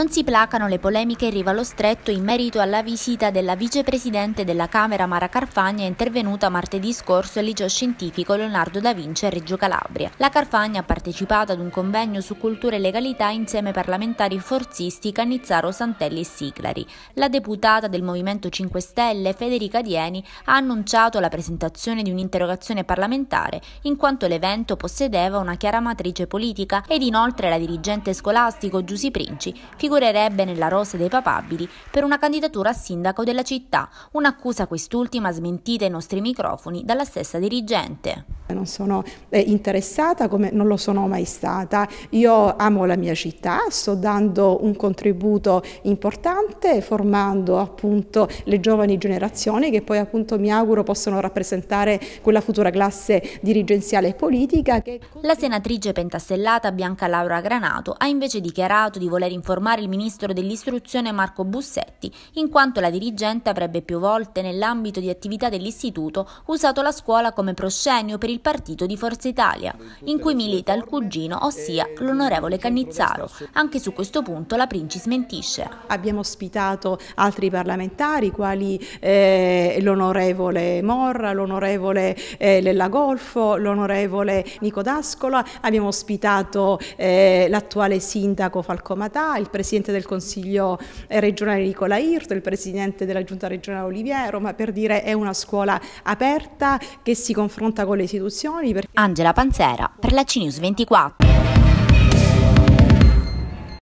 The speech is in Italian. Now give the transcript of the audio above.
Non si placano le polemiche in riva allo stretto in merito alla visita della vicepresidente della Camera Mara Carfagna intervenuta martedì scorso al liceo scientifico Leonardo da Vinci a Reggio Calabria. La Carfagna ha partecipato ad un convegno su cultura e legalità insieme ai parlamentari forzisti Cannizzaro, Santelli e Siglari. La deputata del Movimento 5 Stelle Federica Dieni ha annunciato la presentazione di un'interrogazione parlamentare in quanto l'evento possedeva una chiara matrice politica ed inoltre la dirigente scolastico Giusy Princi figurerebbe nella rosa dei papabili per una candidatura a sindaco della città, un'accusa quest'ultima smentita ai nostri microfoni dalla stessa dirigente. Non sono eh, interessata come non lo sono mai stata. Io amo la mia città, sto dando un contributo importante formando appunto le giovani generazioni che poi appunto mi auguro possano rappresentare quella futura classe dirigenziale e politica. Che... La senatrice pentastellata Bianca Laura Granato ha invece dichiarato di voler informare il ministro dell'istruzione Marco Bussetti, in quanto la dirigente avrebbe più volte nell'ambito di attività dell'istituto usato la scuola come proscenio per il partito di Forza Italia, in cui milita il cugino, ossia l'onorevole Cannizzaro. Anche su questo punto la Princi smentisce. Abbiamo ospitato altri parlamentari quali eh, l'onorevole Morra, l'onorevole eh, Lella Golfo, l'onorevole Nico D'Ascola, abbiamo ospitato eh, l'attuale sindaco Falco Matà, il Presidente del Consiglio regionale Nicola Irto, il Presidente della Giunta regionale Oliviero, ma per dire è una scuola aperta che si confronta con le istituzioni soluzioni. Perché... Angela Panzera per la CNews 24.